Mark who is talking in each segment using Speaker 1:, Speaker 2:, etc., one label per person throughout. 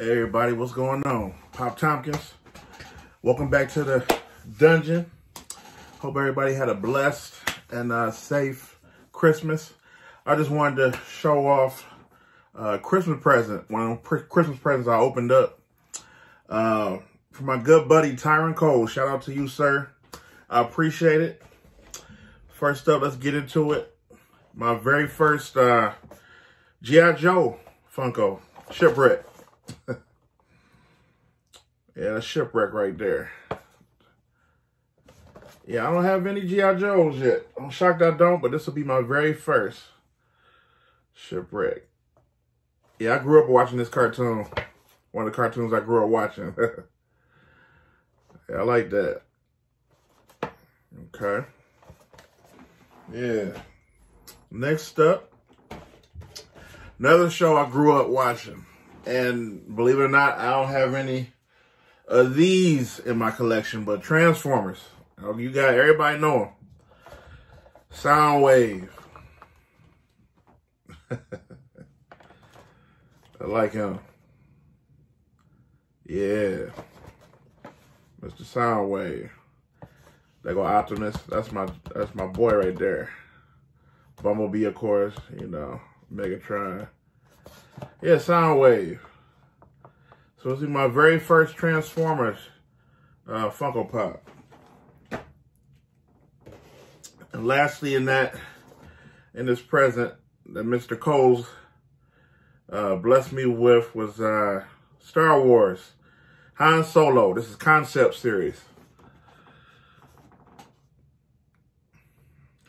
Speaker 1: Hey everybody, what's going on? Pop Thompkins. Welcome back to the dungeon. Hope everybody had a blessed and uh, safe Christmas. I just wanted to show off a uh, Christmas present, one of the Christmas presents I opened up uh, for my good buddy Tyrin Cole. Shout out to you, sir. I appreciate it. First up, let's get into it. My very first uh, G.I. Joe Funko, Shipwreck. yeah, a shipwreck right there. Yeah, I don't have any G.I. Joes yet. I'm shocked I don't, but this will be my very first shipwreck. Yeah, I grew up watching this cartoon. One of the cartoons I grew up watching. yeah, I like that. Okay. Yeah. Next up, another show I grew up watching. And believe it or not, I don't have any of these in my collection, but Transformers. You got everybody know them. Soundwave. I like him. Yeah. Mr. Soundwave. They go Optimus. That's my that's my boy right there. Bumblebee, of course, you know, Megatron. Yeah, Soundwave. So this is my very first Transformers uh, Funko Pop. And lastly in that, in this present that Mr. Coles uh, blessed me with was uh, Star Wars. Han Solo. This is concept series.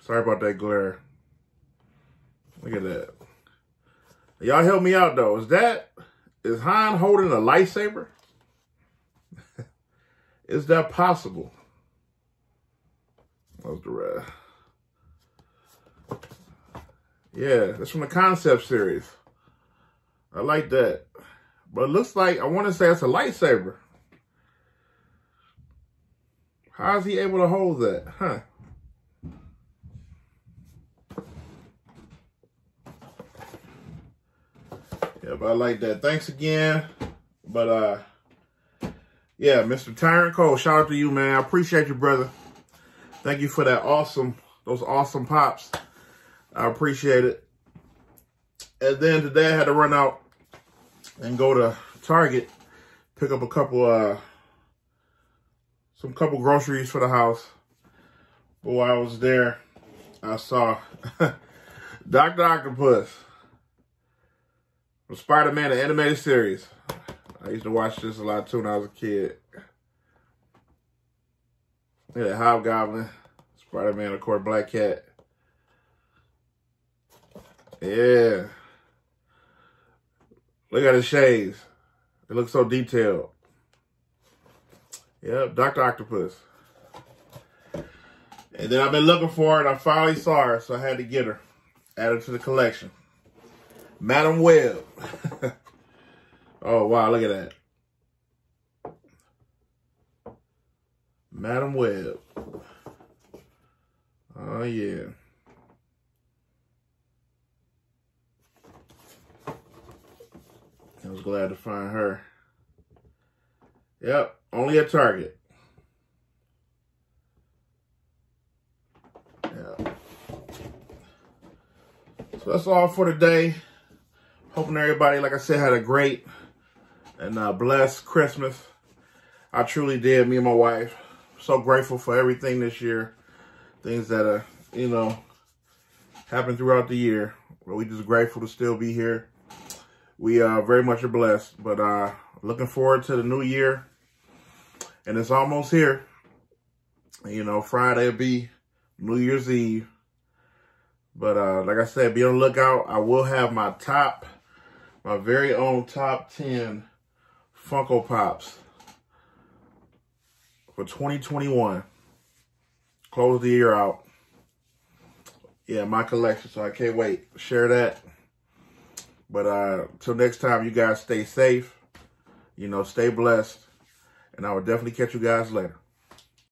Speaker 1: Sorry about that glare. Look at that. Y'all help me out though. Is that, is Han holding a lightsaber? is that possible? That was the red. Yeah, that's from the concept series. I like that. But it looks like, I want to say it's a lightsaber. How is he able to hold that? Huh. Yeah, but I like that. Thanks again. But, uh, yeah, Mr. Tyrin Cole, shout out to you, man. I appreciate you, brother. Thank you for that awesome, those awesome pops. I appreciate it. And then today I had to run out and go to Target, pick up a couple, uh, some couple groceries for the house. But while I was there, I saw Dr. Octopus from Spider-Man, the animated series. I used to watch this a lot too when I was a kid. Yeah, Hobgoblin, Spider-Man, of course, Black Cat. Yeah. Look at his shades. It looks so detailed. Yep, Dr. Octopus. And then I've been looking for it. I finally saw her, so I had to get her. Add Added to the collection. Madame Web. oh, wow, look at that. Madame Web. Oh, yeah. I was glad to find her. Yep, only a Target. Yeah. So that's all for today. Hoping everybody, like I said, had a great and uh, blessed Christmas. I truly did, me and my wife. So grateful for everything this year. Things that, are, you know, happened throughout the year. But we just grateful to still be here we uh, very much are blessed. But uh, looking forward to the new year. And it's almost here. You know, Friday will be New Year's Eve. But uh, like I said, be on the lookout. I will have my top, my very own top 10 Funko Pops for 2021. Close the year out. Yeah, my collection. So I can't wait. Share that. But uh, till next time, you guys stay safe. You know, stay blessed. And I will definitely catch you guys later.